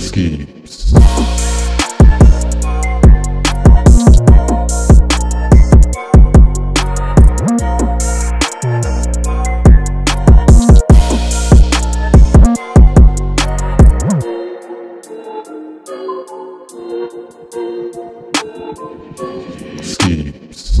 Escapes. Schemes.